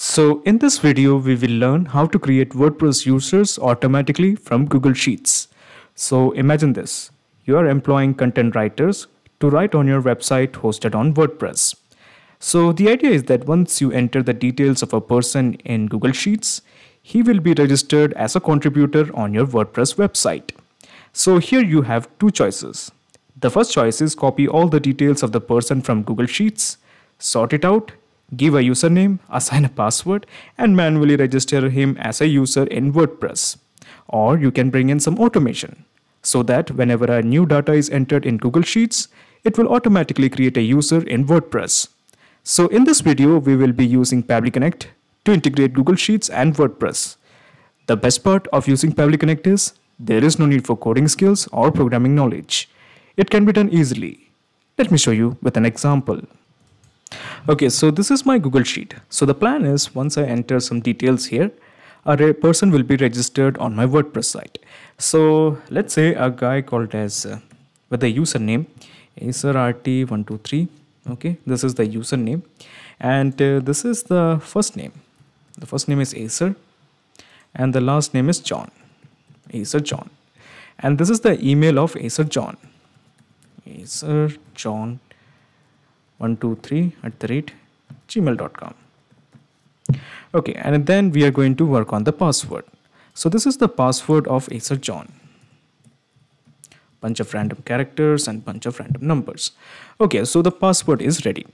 So in this video, we will learn how to create WordPress users automatically from Google Sheets. So imagine this, you are employing content writers to write on your website hosted on WordPress. So the idea is that once you enter the details of a person in Google Sheets, he will be registered as a contributor on your WordPress website. So here you have two choices. The first choice is copy all the details of the person from Google Sheets, sort it out give a username, assign a password, and manually register him as a user in WordPress. Or you can bring in some automation so that whenever a new data is entered in Google Sheets, it will automatically create a user in WordPress. So in this video, we will be using Pabbly Connect to integrate Google Sheets and WordPress. The best part of using Pabbly Connect is there is no need for coding skills or programming knowledge. It can be done easily. Let me show you with an example. Okay, so this is my Google Sheet. So the plan is once I enter some details here, a person will be registered on my WordPress site. So let's say a guy called as uh, with the username AcerRT123. Okay, this is the username, and uh, this is the first name. The first name is Acer, and the last name is John. Acer John, and this is the email of Acer John. Acer John 123 at the rate gmail.com okay and then we are going to work on the password. So this is the password of Acer John. Bunch of random characters and bunch of random numbers. Okay so the password is ready.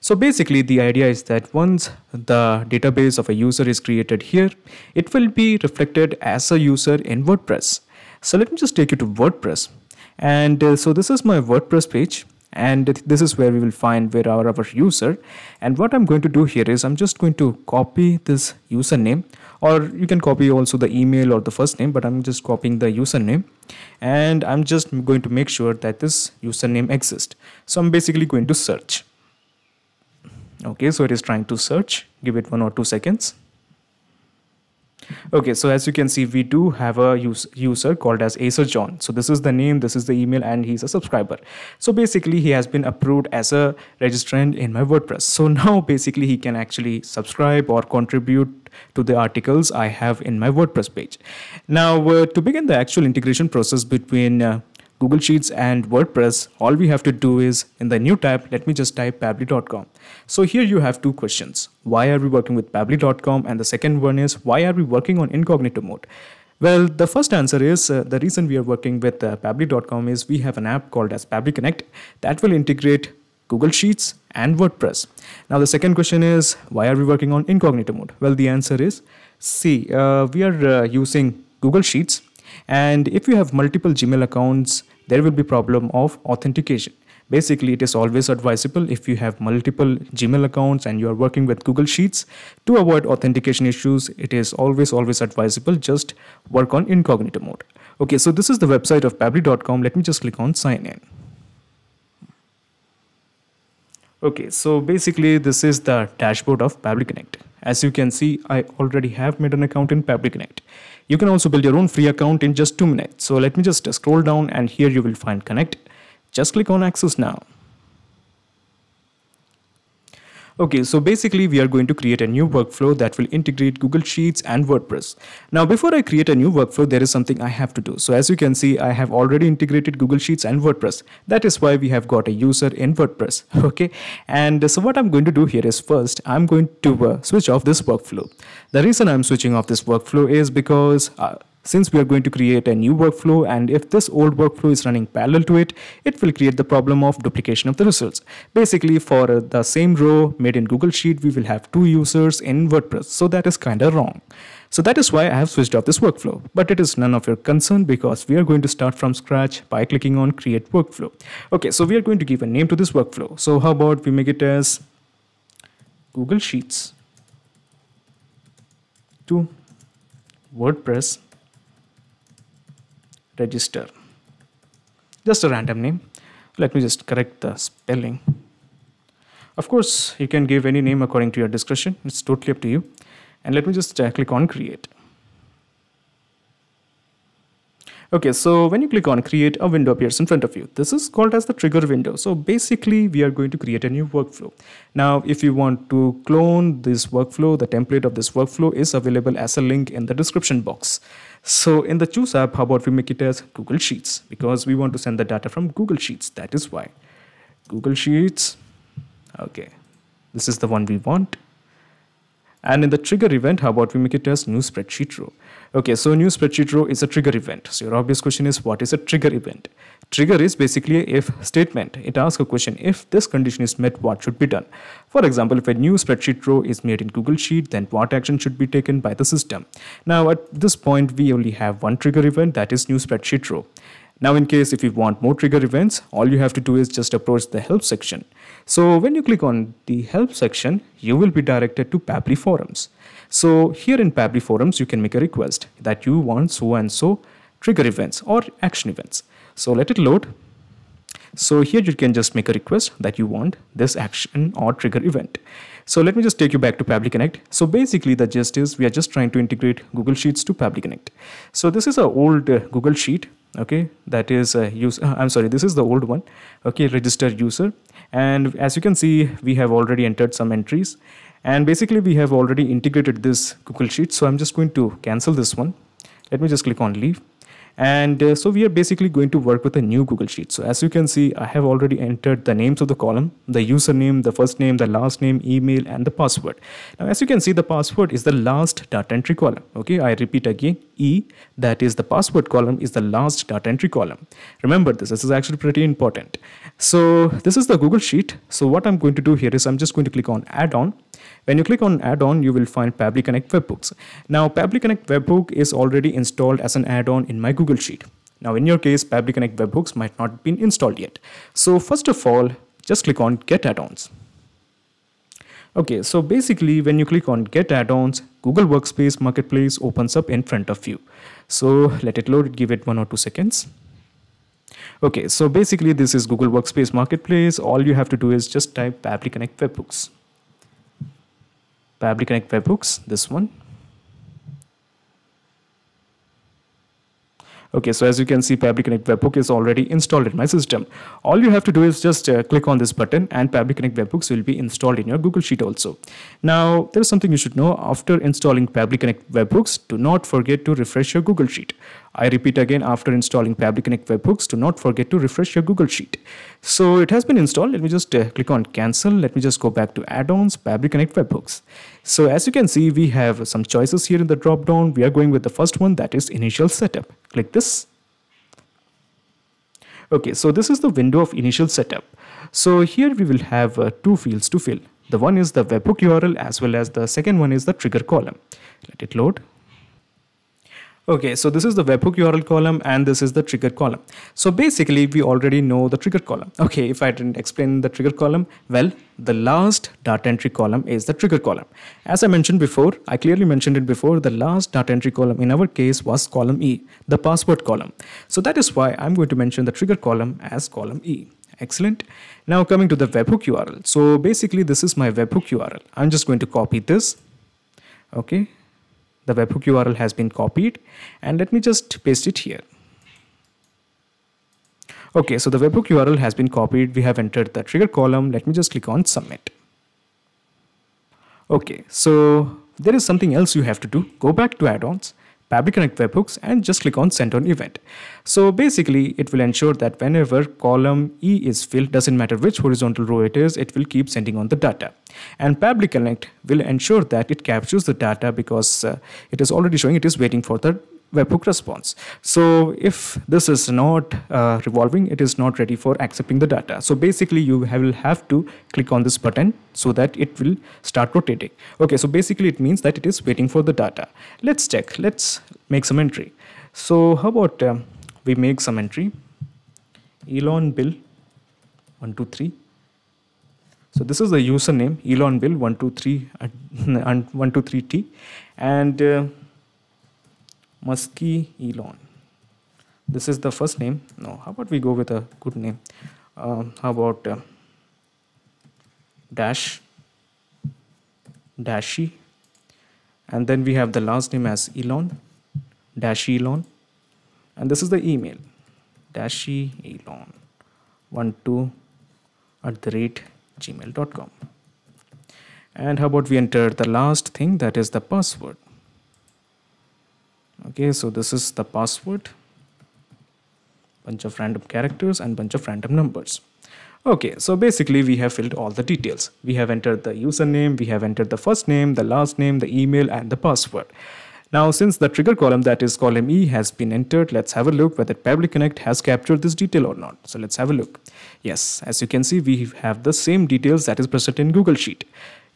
So basically the idea is that once the database of a user is created here it will be reflected as a user in WordPress. So let me just take you to WordPress. And uh, so this is my WordPress page and this is where we will find where our, our user and what I'm going to do here is I'm just going to copy this username or you can copy also the email or the first name but I'm just copying the username. And I'm just going to make sure that this username exists. So I'm basically going to search. Okay so it is trying to search. Give it one or two seconds Okay, so as you can see, we do have a use, user called as Acer John. So this is the name, this is the email, and he's a subscriber. So basically, he has been approved as a registrant in my WordPress. So now basically he can actually subscribe or contribute to the articles I have in my WordPress page. Now, uh, to begin the actual integration process between uh, Google Sheets and WordPress, all we have to do is in the new tab, let me just type pabbly.com. So here you have two questions. Why are we working with pabbly.com? And the second one is why are we working on incognito mode? Well, the first answer is uh, the reason we are working with uh, pabbly.com is we have an app called as Pabbly Connect that will integrate Google Sheets and WordPress. Now the second question is why are we working on incognito mode? Well, the answer is see, uh, we are uh, using Google Sheets and if you have multiple gmail accounts there will be problem of authentication. Basically it is always advisable if you have multiple gmail accounts and you are working with google sheets to avoid authentication issues it is always always advisable. Just work on incognito mode. Okay so this is the website of pabbly.com let me just click on sign in. Okay so basically this is the dashboard of pabbly connect. As you can see i already have made an account in pabbly connect you can also build your own free account in just two minutes. So let me just scroll down and here you will find connect. Just click on access now. Okay, so basically we are going to create a new workflow that will integrate Google Sheets and WordPress. Now, before I create a new workflow, there is something I have to do. So as you can see, I have already integrated Google Sheets and WordPress. That is why we have got a user in WordPress. Okay, and so what I'm going to do here is first, I'm going to uh, switch off this workflow. The reason I'm switching off this workflow is because uh, since we are going to create a new workflow and if this old workflow is running parallel to it, it will create the problem of duplication of the results. Basically for the same row made in Google Sheet, we will have two users in WordPress. So that is kind of wrong. So that is why I have switched off this workflow. But it is none of your concern because we are going to start from scratch by clicking on create workflow. Okay, so we are going to give a name to this workflow. So how about we make it as Google Sheets to WordPress register. Just a random name. Let me just correct the spelling. Of course you can give any name according to your discretion. It's totally up to you. And let me just uh, click on create Okay, so when you click on create, a window appears in front of you. This is called as the trigger window. So basically, we are going to create a new workflow. Now, if you want to clone this workflow, the template of this workflow is available as a link in the description box. So in the Choose app, how about we make it as Google Sheets? Because we want to send the data from Google Sheets. That is why. Google Sheets. Okay, this is the one we want. And in the trigger event, how about we make it as new spreadsheet row? Okay, so new spreadsheet row is a trigger event. So your obvious question is what is a trigger event? Trigger is basically a if statement. It asks a question, if this condition is met, what should be done? For example, if a new spreadsheet row is made in Google Sheet, then what action should be taken by the system? Now at this point, we only have one trigger event that is new spreadsheet row. Now in case if you want more trigger events, all you have to do is just approach the help section. So when you click on the help section, you will be directed to Pabbly forums. So here in Pabbly forums, you can make a request that you want so and so trigger events or action events. So let it load. So here you can just make a request that you want this action or trigger event. So let me just take you back to Pabbly Connect. So basically the gist is we are just trying to integrate Google Sheets to Pabbly Connect. So this is an old uh, Google Sheet okay that is a use uh, i'm sorry this is the old one. Okay register user. And as you can see we have already entered some entries. And basically we have already integrated this google sheet. So i'm just going to cancel this one. Let me just click on leave. And uh, so we are basically going to work with a new google sheet. So as you can see i have already entered the names of the column the username the first name the last name email and the password. Now as you can see the password is the last data entry column. Okay i repeat again e that is the password column is the last data entry column remember this this is actually pretty important so this is the google sheet so what i'm going to do here is i'm just going to click on add on when you click on add-on, you will find Pabbly Connect Webhooks. Now, Pabbly Connect Webhook is already installed as an add-on in my Google Sheet. Now, in your case, Pabbly Connect Webhooks might not have been installed yet. So first of all, just click on Get Add-ons. Okay, so basically when you click on Get Add-ons, Google Workspace Marketplace opens up in front of you. So let it load, give it one or two seconds. Okay, so basically this is Google Workspace Marketplace. All you have to do is just type Pabbly Connect Webhooks. Pabbly Connect webhooks, this one. Okay, so as you can see, Pabbly Connect webhook is already installed in my system. All you have to do is just uh, click on this button and Pabbly Connect webhooks will be installed in your Google Sheet also. Now, there is something you should know. After installing Pabbly Connect webhooks, do not forget to refresh your Google Sheet. I repeat again, after installing Pabbly Connect webhooks, do not forget to refresh your Google Sheet. So it has been installed. Let me just uh, click on cancel. Let me just go back to add-ons, Pabbly Connect webhooks. So as you can see, we have some choices here in the drop down. We are going with the first one that is initial setup. Click this. Okay, so this is the window of initial setup. So here we will have uh, two fields to fill. The one is the webhook URL as well as the second one is the trigger column. Let it load. Okay, so this is the webhook URL column and this is the trigger column. So basically we already know the trigger column. Okay, if I didn't explain the trigger column, well, the last data entry column is the trigger column. As I mentioned before, I clearly mentioned it before, the last data entry column in our case was column E, the password column. So that is why I'm going to mention the trigger column as column E. Excellent. Now coming to the webhook URL. So basically this is my webhook URL. I'm just going to copy this. Okay, the webhook URL has been copied and let me just paste it here. Okay, so the webhook URL has been copied. We have entered the trigger column. Let me just click on submit. Okay, so there is something else you have to do. Go back to add-ons Pabbly Connect webhooks and just click on send on event. So basically it will ensure that whenever column E is filled, doesn't matter which horizontal row it is, it will keep sending on the data. And Pabbly Connect will ensure that it captures the data because uh, it is already showing it is waiting for the webhook response. So if this is not uh, revolving, it is not ready for accepting the data. So basically you will have to click on this button so that it will start rotating. Okay, so basically it means that it is waiting for the data. Let's check, let's make some entry. So how about um, we make some entry, Elon Bill 123. So this is the username Elon Bill 123 and 123T and uh, Musky Elon. This is the first name. No, how about we go with a good name? Um, how about uh, Dash, Dashi, and then we have the last name as Elon, Dash Elon, and this is the email. Dashi elon. 12 at the rate gmail.com and how about we enter the last thing? That is the password okay so this is the password. Bunch of random characters and bunch of random numbers. Okay so basically we have filled all the details. We have entered the username we have entered the first name the last name the email and the password. Now since the trigger column that is column E has been entered let's have a look whether Pabbly Connect has captured this detail or not. So let's have a look. Yes as you can see we have the same details that is present in Google Sheet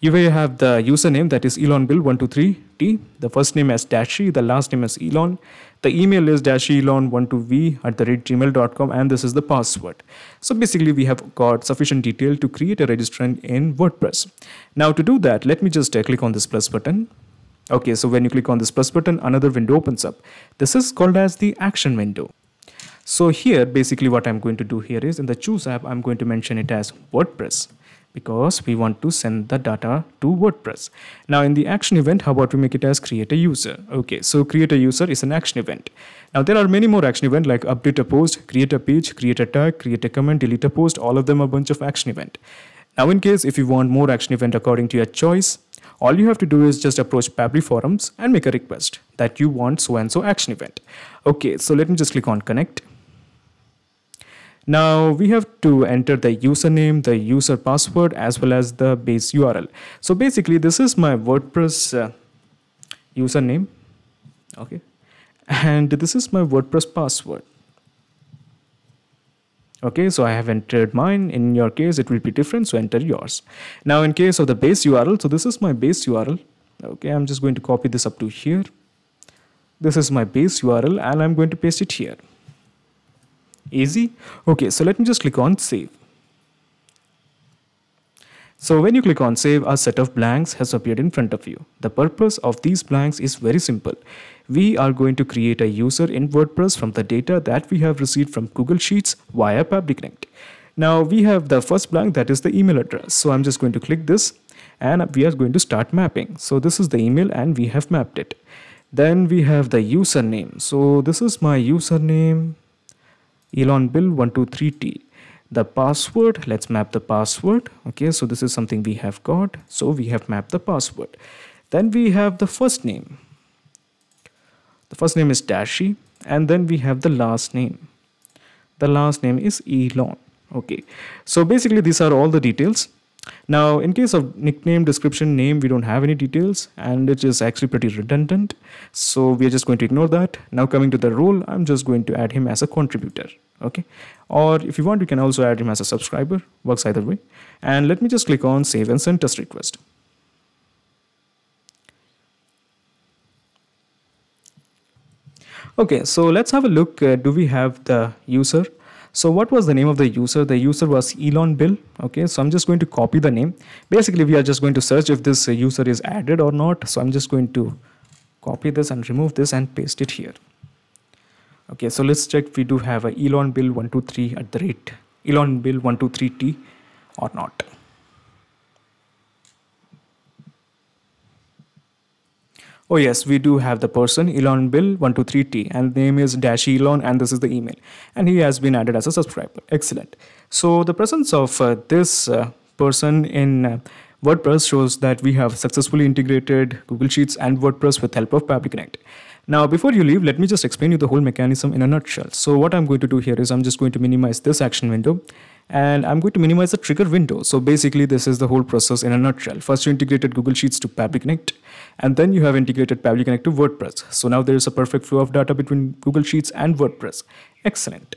you will have the username that is elonbill123t, the first name as Dashi, the last name as Elon. The email is dashylon12v at the rate gmail.com and this is the password. So basically we have got sufficient detail to create a registrant in WordPress. Now to do that, let me just uh, click on this plus button. Okay, so when you click on this plus button, another window opens up. This is called as the action window. So here, basically what I'm going to do here is in the choose app, I'm going to mention it as WordPress because we want to send the data to WordPress. Now in the action event, how about we make it as create a user? Okay, so create a user is an action event. Now there are many more action event like update a post, create a page, create a tag, create a comment, delete a post, all of them are a bunch of action event. Now in case if you want more action event according to your choice, all you have to do is just approach Pabbly forums and make a request that you want so and so action event. Okay, so let me just click on connect now we have to enter the username, the user password as well as the base URL. So basically this is my WordPress uh, username. Okay. And this is my WordPress password. Okay, so I have entered mine. In your case, it will be different. So enter yours. Now in case of the base URL, so this is my base URL. Okay, I'm just going to copy this up to here. This is my base URL and I'm going to paste it here. Easy? Okay, so let me just click on save. So when you click on save, a set of blanks has appeared in front of you. The purpose of these blanks is very simple. We are going to create a user in WordPress from the data that we have received from Google Sheets via Pabbly Connect. Now we have the first blank that is the email address. So I'm just going to click this and we are going to start mapping. So this is the email and we have mapped it. Then we have the username. So this is my username elonbill123t the password let's map the password. Okay so this is something we have got. So we have mapped the password. Then we have the first name. The first name is dashi and then we have the last name. The last name is elon. Okay so basically these are all the details now in case of nickname description name we don't have any details and it is actually pretty redundant. So we are just going to ignore that. Now coming to the role i'm just going to add him as a contributor okay? Or if you want you can also add him as a subscriber. Works either way. And let me just click on save and send test request. Okay so let's have a look. Uh, do we have the user so what was the name of the user? The user was Elon Bill. Okay, so I'm just going to copy the name. Basically, we are just going to search if this user is added or not. So I'm just going to copy this and remove this and paste it here. Okay, so let's check we do have a Elon Bill 123 at the rate Elon Bill 123T or not. Oh yes, we do have the person Elon Bill 123T and the name is Dash Elon and this is the email and he has been added as a subscriber. Excellent. So the presence of uh, this uh, person in uh, WordPress shows that we have successfully integrated Google Sheets and WordPress with help of Pabbly Connect. Now, before you leave, let me just explain you the whole mechanism in a nutshell. So what I'm going to do here is I'm just going to minimize this action window and I'm going to minimize the trigger window. So basically this is the whole process in a nutshell. First you integrated Google Sheets to Pabbly Connect and then you have integrated Pabbly Connect to WordPress. So now there is a perfect flow of data between Google Sheets and WordPress. Excellent.